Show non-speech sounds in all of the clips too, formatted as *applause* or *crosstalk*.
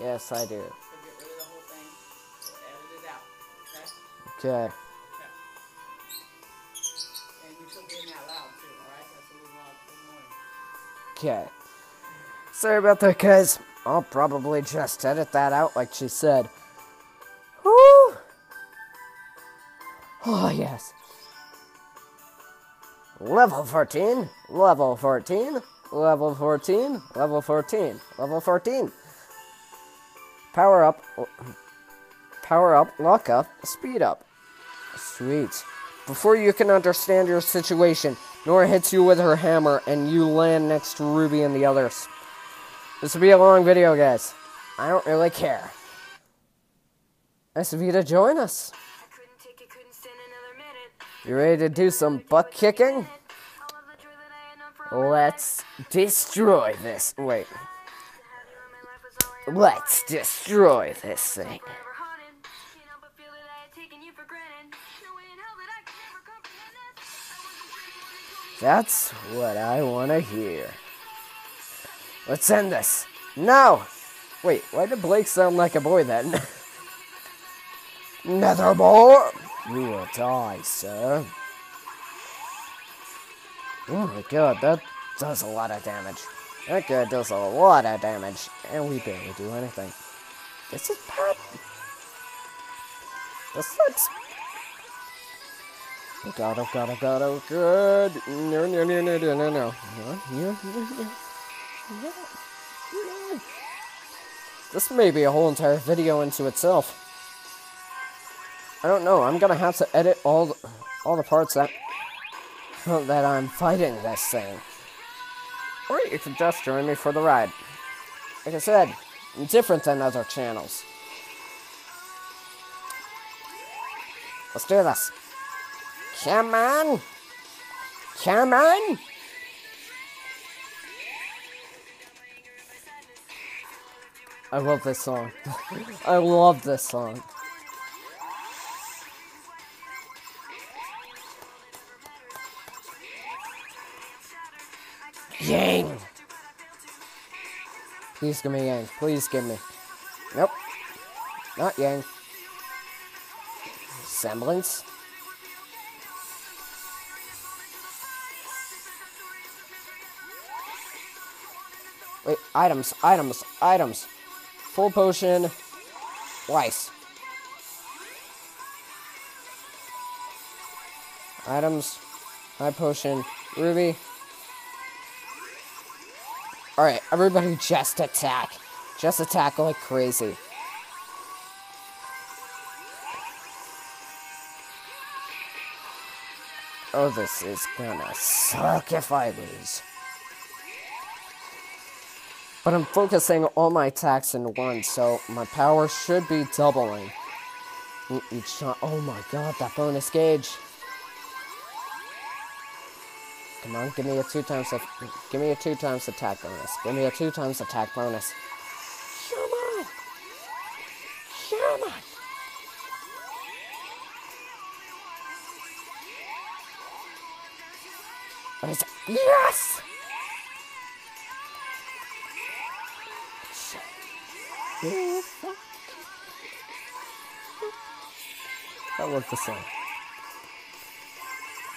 Yes, I do. So get rid of the whole thing. So edit it out. Okay? Okay. Okay. And you quit being that loud too, alright? That's a little loud. Good morning. Okay. Sorry about that, guys. I'll probably just edit that out like she said. Woo! Oh, yes. Level 14, level 14, level 14, level 14, level 14. Power up, power up, lock up, speed up. Sweet. Before you can understand your situation, Nora hits you with her hammer and you land next to Ruby and the others. This will be a long video, guys. I don't really care. Nice of you to join us. I couldn't take it, couldn't stand another minute. You ready to do some butt kicking? Let's destroy this. Wait. Let's destroy this thing. That's what I want to hear. Let's end this. No! Wait, why did Blake sound like a boy then? *laughs* Netherball! You will die, sir. Oh my god, that does a lot of damage. That guy does a lot of damage, and we barely do anything. This is bad. This looks Oh god, oh god, oh god, oh god. No, no, no, no, no, no, no. No, no, no, no. No. No. This may be a whole entire video into itself. I don't know. I'm gonna have to edit all the, all the parts that that I'm fighting this thing. Or you could just join me for the ride. Like I said, I'm different than other channels. Let's do this. Come on! Come on! I love this song. *laughs* I love this song. Yang! Please give me Yang. Please give me. Nope. Not Yang. Semblance? Wait, items, items, items. Full potion. Twice. Items. High potion. Ruby. Alright, everybody just attack. Just attack like crazy. Oh, this is gonna suck if I lose. But I'm focusing all my attacks in one, so my power should be doubling. Each shot. Oh my god, that bonus gauge. Come on, give me a two times. Of, give me a two times attack bonus. Give me a two times attack bonus. Come on. Come on. What is it? Yes! That looked the same.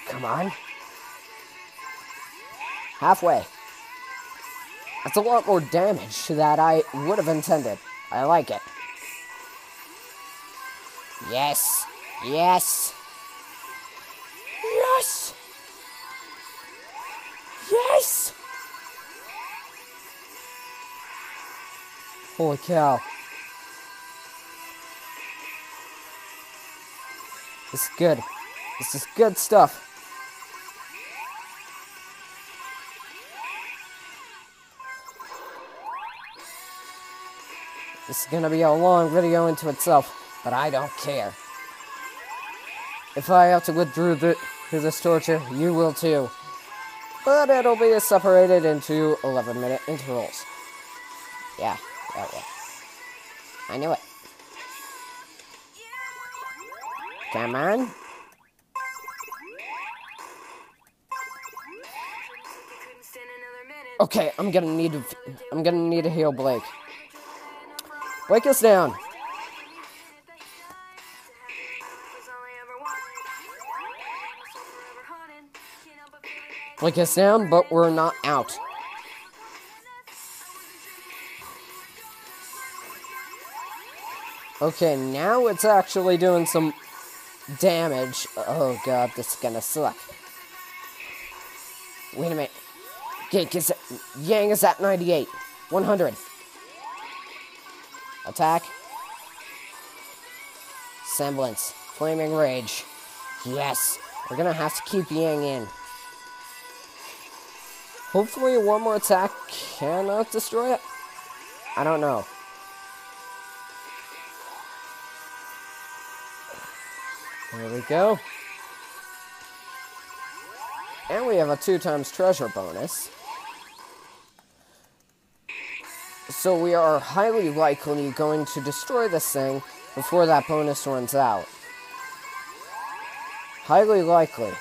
Come on. Halfway. That's a lot more damage that I would have intended. I like it. Yes. Yes. Yes. Yes. Holy cow. This is good. This is good stuff. This is gonna be a long video into itself, but I don't care. If I have to go through, the, through this torture, you will too. But it'll be separated into 11 minute intervals. Yeah, that way. I knew it. Come on. couldn't stand another minute. Okay, I'm gonna need to. I'm gonna need to heal Blake. Blake us down. Break us down, but we're not out. Okay, now it's actually doing some damage. Oh god, this is gonna suck. Wait a minute. Geek is Yang is at 98. 100. Attack. Semblance. Flaming Rage. Yes. We're gonna have to keep Yang in. Hopefully one more attack cannot destroy it. I don't know. There we go. And we have a two times treasure bonus. So we are highly likely going to destroy this thing before that bonus runs out. Highly likely.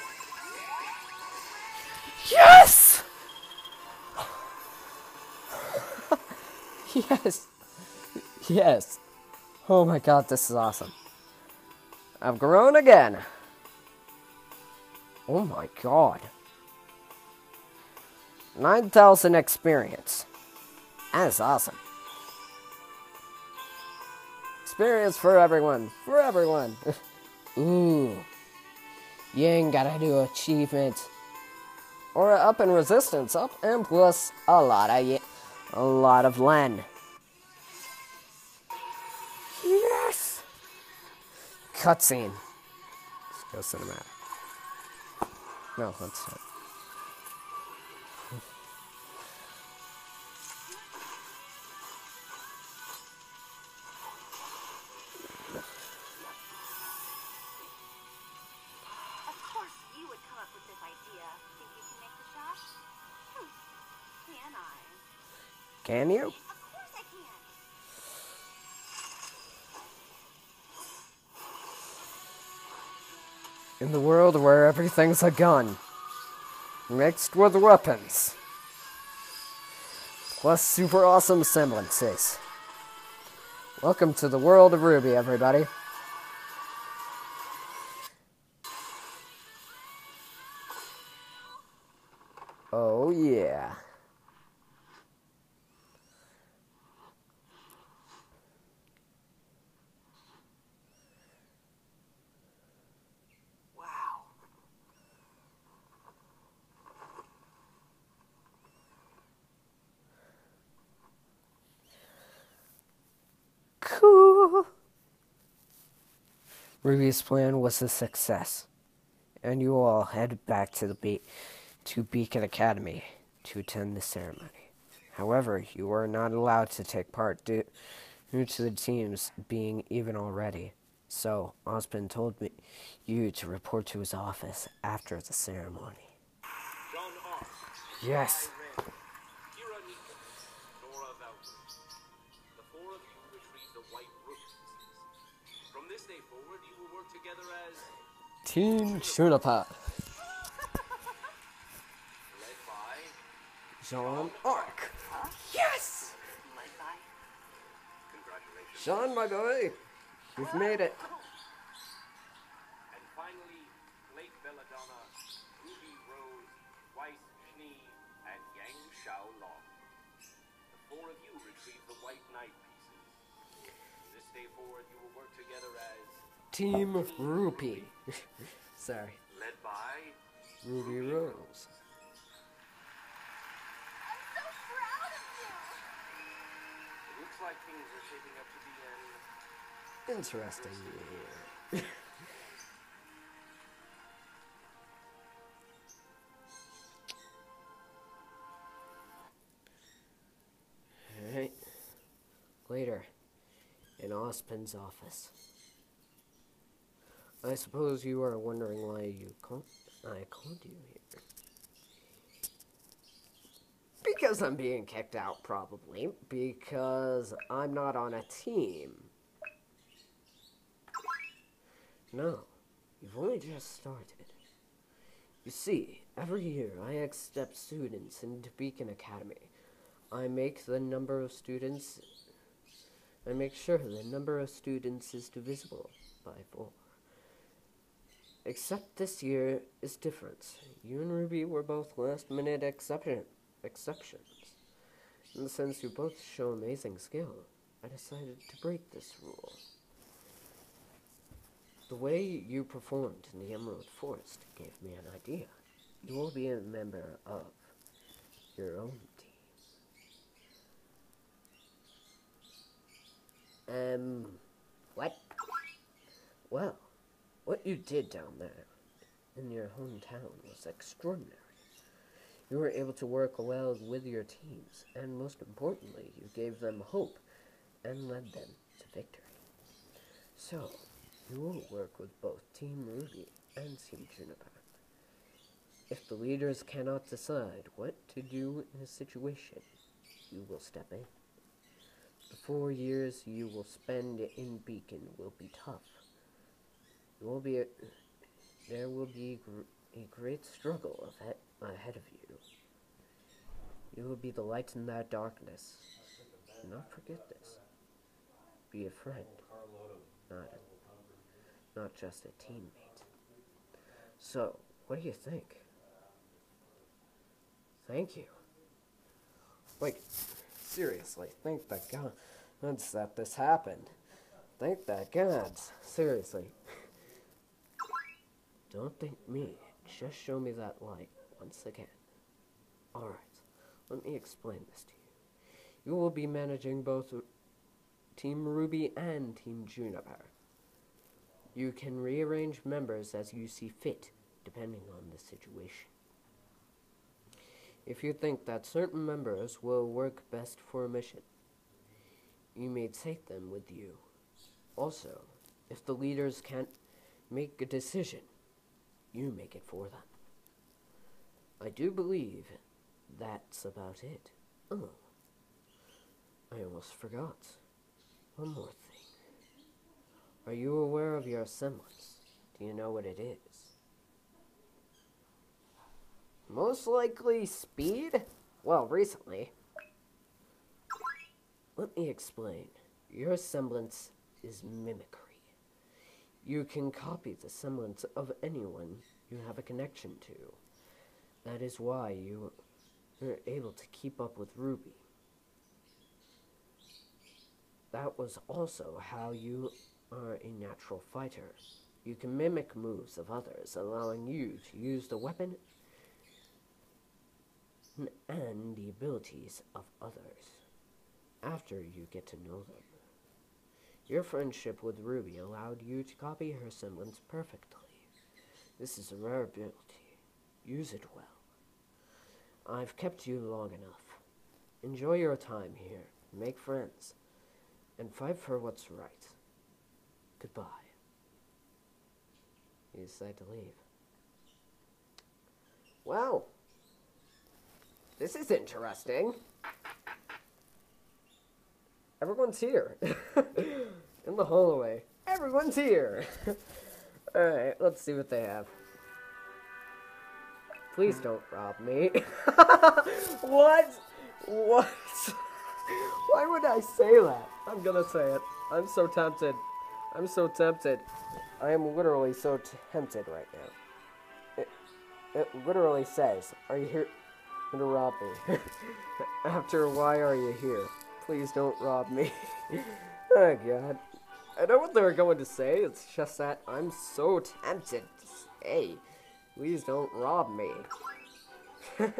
Yes! *laughs* yes. Yes. Oh my god, this is awesome. I've grown again. Oh my god. 9,000 experience. That is awesome. Experience for everyone. For everyone. *laughs* Ooh. Yang gotta do achievements. Or up in resistance. Up and plus a lot of y- a lot of Lien. Yes! Cutscene. Let's go cinematic. No, that's Can you? In the world where everything's a gun, mixed with weapons, plus super awesome semblances. Welcome to the world of Ruby, everybody. Oh, yeah. Wow. Cool. Ruby's plan was a success, and you all headed back to the be- to Beacon Academy to attend the ceremony. However, you are not allowed to take part due, due to the teams being even already. So, Osmond told me you to report to his office after the ceremony. Yes. Kira Nora Valkyrie. The four of you retrieve the White Rook. From this day forward, you will work together as Team Shunapa. led by Jaune Arc. Yes! Led by? congratulations. Sean, my boy, you've made it. Day forward, you will work together as Team Rupee. *laughs* Sorry. led by Ruby Rose. I'm so proud of you. It looks like things are shaping up to be an Interesting year. *laughs* in Ozpin's office. I suppose you are wondering why you called I called you here. Because I'm being kicked out, probably. Because I'm not on a team. No, you've only just started. You see, Every year, I accept students into Beacon Academy. I make the number of students. I make sure the number of students is divisible by four. Except this year is different. You and Ruby were both last minute exception exceptions. And since you both show amazing skill, I decided to break this rule. The way you performed in the Emerald Forest gave me an idea. You will be a member of your own team. Um, what? Well, what you did down there in your hometown was extraordinary. You were able to work well with your teams, and most importantly, you gave them hope and led them to victory. So, you will work with both Team Ruby and Team Juniper. If the leaders cannot decide what to do in a situation, you will step in. The four years you will spend in Beacon will be tough. You will be a, there will be a great struggle ahead, of you. You will be the light in that darkness. Do not forget this. Be a friend, not a, not just a teammate. So, what do you think? Thank you. Like, seriously, thank the gods that this happened. Thank the gods. Seriously. Don't thank me. Just show me that light once again. Alright, let me explain this to you. You will be managing both Team Ruby and Team Juniper. You can rearrange members as you see fit, depending on the situation. If you think that certain members will work best for a mission, you may take them with you. Also, if the leaders can't make a decision, you make it for them. I do believe that's about it. Oh, I almost forgot. One more thing. Are you aware of your semblance? Do you know what it is? Most likely speed? Well, recently. Let me explain. Your semblance is mimicry. You can copy the semblance of anyone you have a connection to. That is why you are able to keep up with Ruby. That was also how you are a natural fighter. You can mimic moves of others, allowing you to use the weapon and the abilities of others after you get to know them. Your friendship with Ruby allowed you to copy her semblance perfectly. This is a rare ability. Use it well. I've kept you long enough. Enjoy your time here, make friends, and fight for what's right. Goodbye. You decide to leave. Well, this is interesting. Everyone's here. *laughs* In the hallway. Everyone's here. *laughs* Alright, let's see what they have. Please don't rob me. *laughs* what? What? Why would I say that? I'm gonna say it. I'm so tempted. I'm so tempted. I am literally so tempted right now. It, it literally says, Are you here to rob me? *laughs* After, why are you here? Please don't rob me. *laughs* oh god. I know what they were going to say, it's just that I'm so tempted to say, please don't rob me. *laughs* you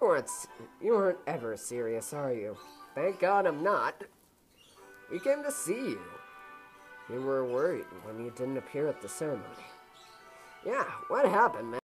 weren't, you weren't ever serious, are you? Thank God I'm not. We came to see you. You were worried when you didn't appear at the ceremony. Yeah, what happened, man?